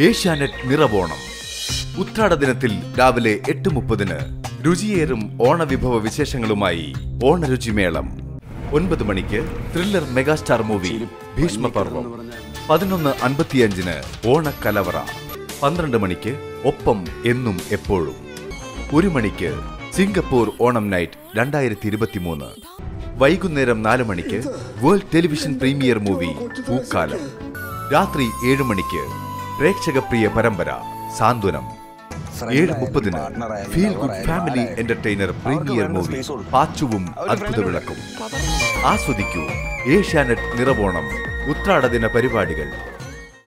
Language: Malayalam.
ഏഷ്യാനെറ്റ് നിറവോണം. ഉത്രാട ദിനത്തിൽ രാവിലെ എട്ട് മുപ്പതിന് രുചിയേറും ഓണവിഭവ വിശേഷങ്ങളുമായി ഓണരുചിമേളം. ഒൻപത് മണിക്ക് ത്രില്ലർ മെഗാസ്റ്റാർ മൂവി ഭീഷ്മപർവം. പതിനൊന്ന് അൻപത്തിയഞ്ചിന് ഓണക്കലവറ. പന്ത്രണ്ട് മണിക്ക് ഒപ്പം എന്നും എപ്പോഴും. ഒരു മണിക്ക് സിംഗപ്പൂർ ഓണം നൈറ്റ് രണ്ടായിരത്തി ഇരുപത്തിമൂന്ന് വൈകുന്നേരം നാല് മണിക്ക് വേൾഡ് ടെലിവിഷൻ പ്രീമിയർ മൂവി പൂക്കാലം. രാത്രി ഏഴ് മണിക്ക് പ്രേക്ഷകപ്രിയ പരമ്പര സാന്ത്വനം. ഏഴ് മുപ്പതിന് feel good family entertainer premiere movie പാച്ചുവും അത്ഭുത വിളക്കും. ആസ്വദിക്കൂ ഏഷ്യാനെറ്റ് നിറവോണം ഉത്രാടദിന പരിപാടികൾ.